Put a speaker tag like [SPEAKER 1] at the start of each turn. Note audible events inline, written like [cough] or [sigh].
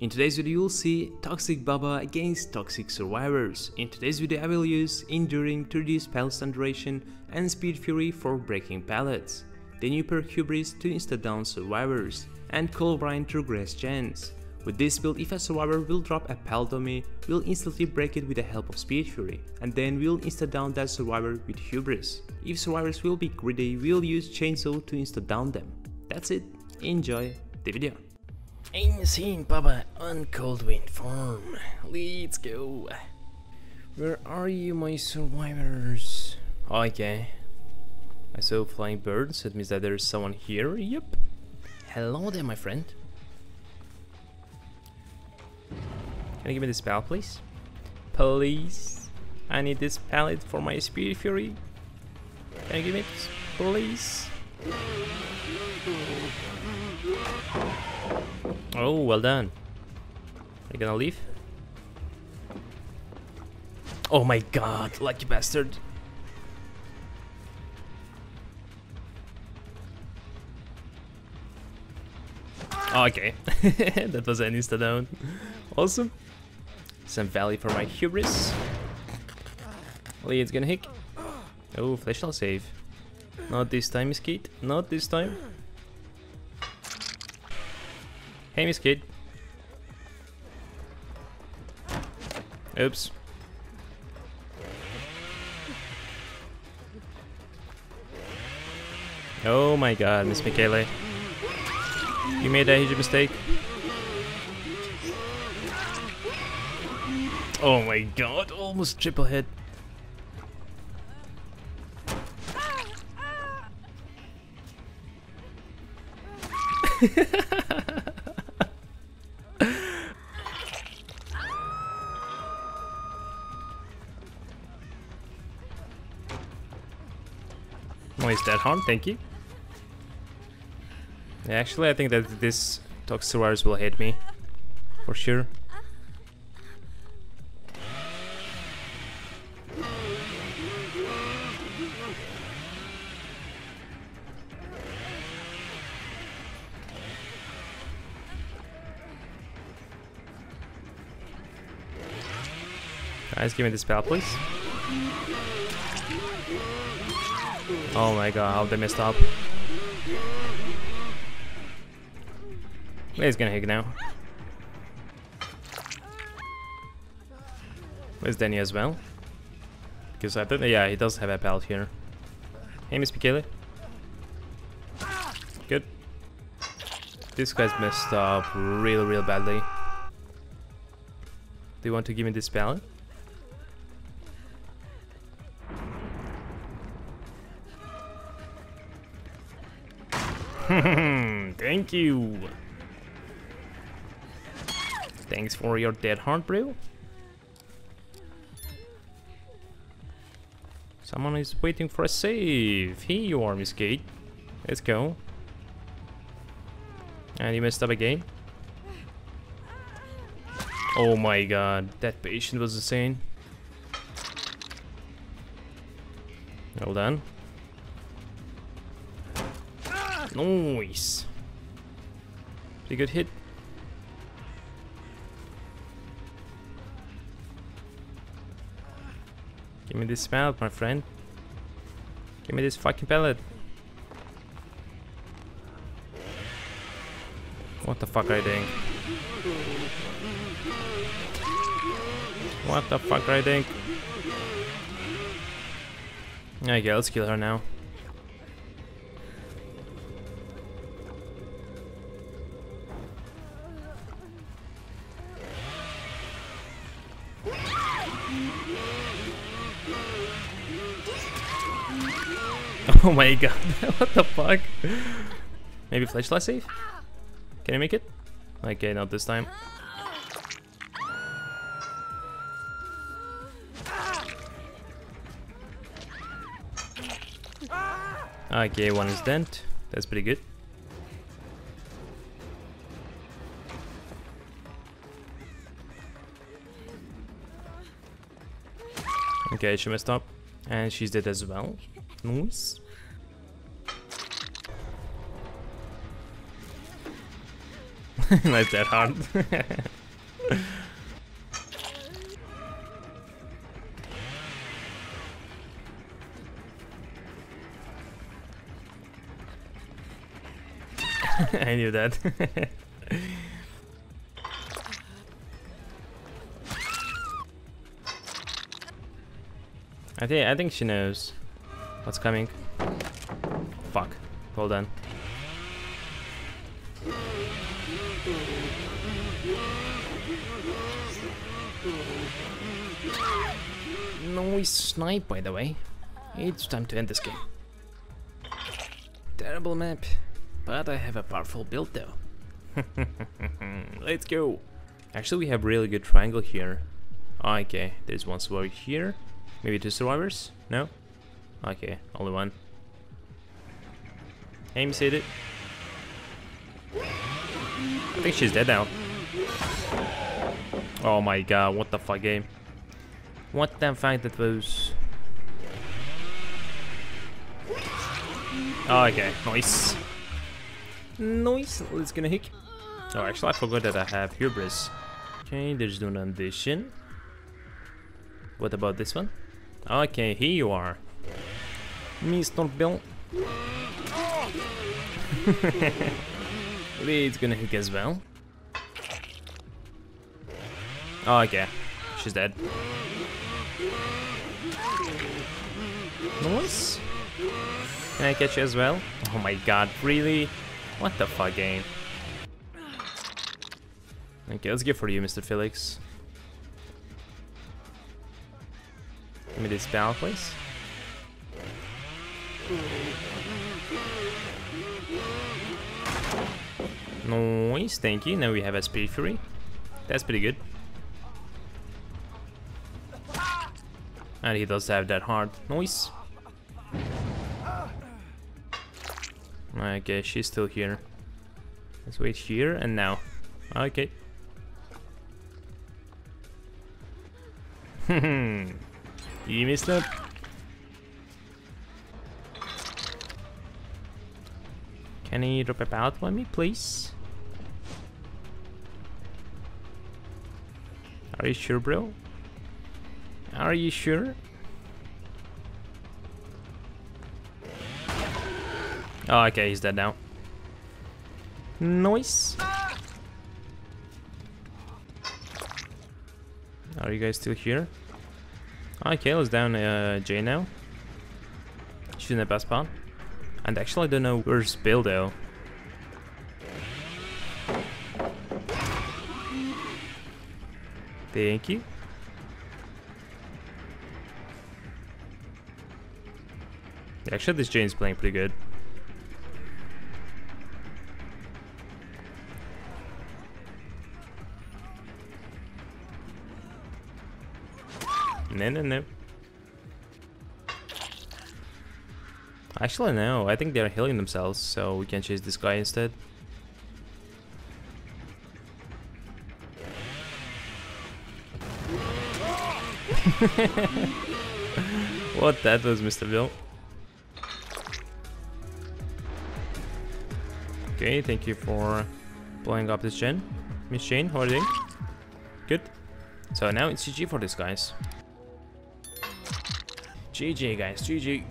[SPEAKER 1] In today's video you'll see Toxic Bubba against Toxic Survivors. In today's video I will use Enduring to reduce pallet stun duration and Spirit Fury for breaking pallets, the new perk Hubris to insta-down survivors, and Call of Brine to regress gens. With this build if a survivor will drop a pallet on me, we'll instantly break it with the help of Spirit Fury, and then we'll insta-down that survivor with Hubris. If survivors will be greedy, we'll use Chainsaw to insta-down them. That's it, enjoy the video.
[SPEAKER 2] Insane Bubba on Coldwind Farm. Let's go. Where are you, my survivors? Okay. I saw flying birds. It means that there's someone here. Yep. Hello there, my friend. Can you give me this pallet, please? Please. I need this pallet for my Spirit Fury. Can you give me it, please? Oh, well done. Are you gonna leave? Oh my god, lucky bastard. Okay, [laughs] that was an insta down. Awesome. Some value for my hubris. Lee, it's gonna hit. Oh, flash shall save. Not this time, Skate. Not this time. Miss Kid. Oops. Oh my god, Miss Mikaela. You made a huge mistake. Oh my god, almost triple hit. [laughs] Nice dead hard, thank you. Actually, I think that this Toxurars will hit me. For sure. Guys, give me this spell, please. Oh my god, how they messed up. He's gonna hit now. Where's Danny as well? Because I think, yeah, he does have a pallet here. Hey, Miss Mikaela. Good. This guy's messed up real, real badly. Do you want to give me this pallet? [laughs] Thank you. Thanks for your dead hard, bro. Someone is waiting for a save. Here you are, Miss Kate. Let's go. And you messed up again. Oh my god, that patient was insane. Well done. Nice. Pretty good hit. Give me this pallet, my friend. Give me this fucking pallet. What the fuck are you doing? What the fuck are you doing? Okay, let's kill her now. [laughs] Oh my god, [laughs] what the fuck? Maybe flashlight save? Can I make it? Okay, not this time. Okay, one is dent. That's pretty good. Okay, she messed up. And she's dead as well. Nice. [laughs] Not that hard. [laughs] I knew that. [laughs] I think I think she knows what's coming. Fuck. Hold on. Nice snipe, by the way. It's time to end this game. Terrible map, but I have a powerful build though. [laughs] Let's go. Actually, we have really good triangle here. Ah, okay, there's one survivor here. Maybe two survivors? No? Okay, only one. Aim hit it. I think she's dead now. Oh my god, what the fuck game? What the fuck that was? Oh, okay, nice. Nice, let's gonna hit. Oh, actually I forgot that I have hubris. Okay, there's no ambition. What about this one? Okay, here you are. Mr. Bill. [laughs] Lee's gonna hook as well. Oh, okay. Dead. Nice. Can I catch you as well? Oh my god, really? What the fuck game? Okay, let's go for you, Mr. Felix. Give me this spell, please. Nice, thank you. Now we have a Spirit Fury. That's pretty good. And he does have that hard. Nice. Okay, she's still here. Let's wait here and now. Okay. [laughs] you missed it. Can you drop a pallet for me, please? Are you sure, bro? Are you sure? Oh, okay, he's dead now. Nice. Are you guys still here? Okay, let's down uh, Jay now. She's in the best spot. And actually, I don't know where's though. Thank you. Actually, this Jane's playing pretty good. No, no, no. Actually, no. I think they're healing themselves, so we can chase this guy instead. [laughs] what that was, Mr. Bill. Okay, thank you for blowing up this gen. Miss Jane, how are you doing? Good. So now it's GG for these guys. GG guys, GG.